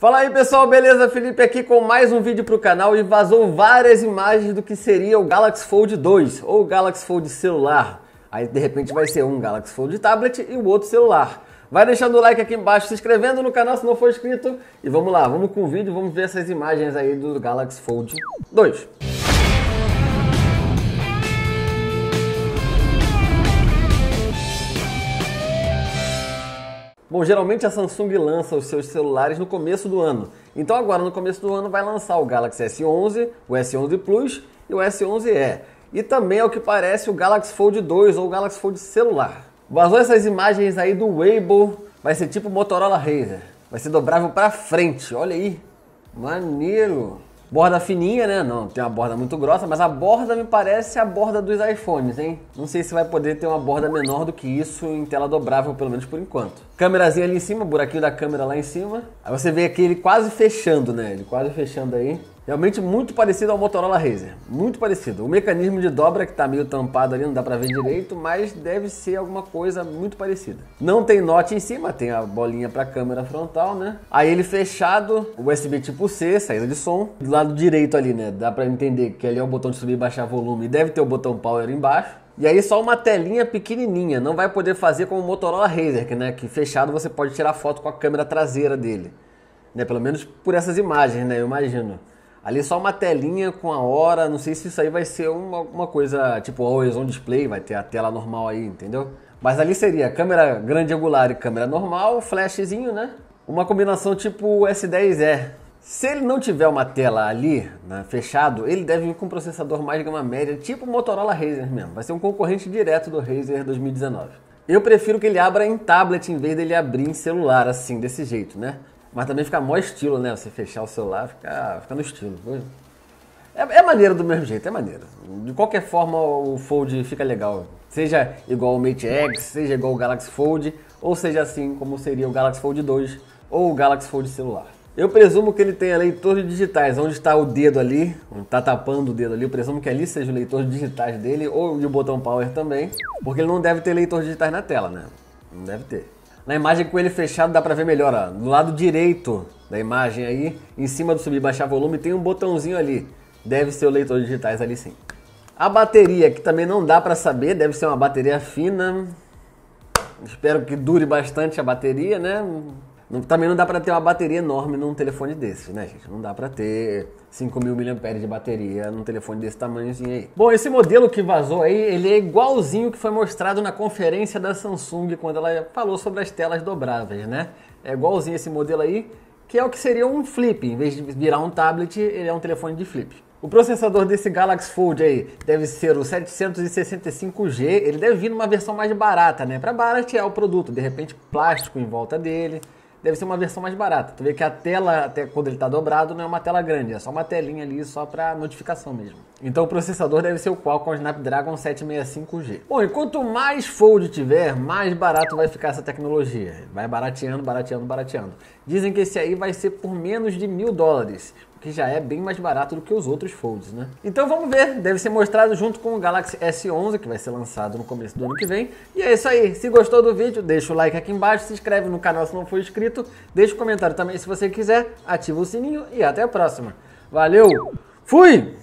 Fala aí pessoal, beleza? Felipe aqui com mais um vídeo pro canal e vazou várias imagens do que seria o Galaxy Fold 2 ou o Galaxy Fold celular. Aí de repente vai ser um Galaxy Fold tablet e o outro celular. Vai deixando o like aqui embaixo, se inscrevendo no canal se não for inscrito e vamos lá, vamos com o vídeo, vamos ver essas imagens aí do Galaxy Fold 2. Bom, geralmente a Samsung lança os seus celulares no começo do ano. Então agora no começo do ano vai lançar o Galaxy S11, o S11 Plus e o S11e. E também, ao que parece, o Galaxy Fold 2 ou o Galaxy Fold celular. Vazou essas imagens aí do Weibo, vai ser tipo Motorola Razr. Vai ser dobrável para frente, olha aí. Maneiro. Borda fininha, né? Não tem uma borda muito grossa, mas a borda me parece a borda dos iPhones, hein? Não sei se vai poder ter uma borda menor do que isso em tela dobrável, pelo menos por enquanto. Câmerazinha ali em cima, buraquinho da câmera lá em cima. Aí você vê aqui ele quase fechando, né? Ele quase fechando aí. Realmente muito parecido ao Motorola Razr, muito parecido. O mecanismo de dobra que está meio tampado ali, não dá para ver direito, mas deve ser alguma coisa muito parecida. Não tem note em cima, tem a bolinha para câmera frontal, né? Aí ele fechado, USB tipo C, saída de som. Do lado direito ali, né, dá para entender que ali é o botão de subir e baixar volume, deve ter o botão power embaixo. E aí só uma telinha pequenininha, não vai poder fazer como o Motorola Razr, que, né, que fechado você pode tirar foto com a câmera traseira dele. Né, pelo menos por essas imagens, né, eu imagino. Ali só uma telinha com a hora, não sei se isso aí vai ser uma, uma coisa tipo always on display, vai ter a tela normal aí, entendeu? Mas ali seria câmera grande angular e câmera normal, flashzinho, né? Uma combinação tipo S10e. Se ele não tiver uma tela ali, né, fechado, ele deve vir com um processador mais gama média, tipo Motorola Razer mesmo. Vai ser um concorrente direto do Razer 2019. Eu prefiro que ele abra em tablet em vez dele abrir em celular, assim, desse jeito, né? Mas também fica mó estilo, né? Você fechar o celular, fica, fica no estilo. É, é maneiro do mesmo jeito, é maneiro. De qualquer forma, o Fold fica legal. Seja igual o Mate X, seja igual o Galaxy Fold, ou seja assim como seria o Galaxy Fold 2 ou o Galaxy Fold celular. Eu presumo que ele tenha leitores digitais, onde está o dedo ali, onde está tapando o dedo ali, eu presumo que ali seja o leitor digitais dele, ou o botão power também, porque ele não deve ter leitor digitais na tela, né? Não deve ter. Na imagem com ele fechado dá pra ver melhor, ó. Do lado direito da imagem aí, em cima do subir e baixar volume, tem um botãozinho ali. Deve ser o leitor de digitais ali sim. A bateria, que também não dá pra saber, deve ser uma bateria fina. Espero que dure bastante a bateria, né? Também não dá para ter uma bateria enorme num telefone desse, né, gente? Não dá para ter 5.000 mAh de bateria num telefone desse tamanhozinho aí. Bom, esse modelo que vazou aí, ele é igualzinho que foi mostrado na conferência da Samsung quando ela falou sobre as telas dobráveis, né? É igualzinho esse modelo aí, que é o que seria um flip. Em vez de virar um tablet, ele é um telefone de flip. O processador desse Galaxy Fold aí deve ser o 765G. Ele deve vir numa versão mais barata, né? Para baratear o produto. De repente, plástico em volta dele deve ser uma versão mais barata. Tu vê que a tela, até quando ele está dobrado, não é uma tela grande, é só uma telinha ali, só para notificação mesmo. Então o processador deve ser o Qualcomm Snapdragon 765G. Bom, e quanto mais Fold tiver, mais barato vai ficar essa tecnologia. Vai barateando, barateando, barateando. Dizem que esse aí vai ser por menos de mil dólares que já é bem mais barato do que os outros Folds, né? Então vamos ver, deve ser mostrado junto com o Galaxy S11, que vai ser lançado no começo do ano que vem. E é isso aí, se gostou do vídeo, deixa o like aqui embaixo, se inscreve no canal se não for inscrito, deixa o um comentário também se você quiser, ativa o sininho e até a próxima. Valeu, fui!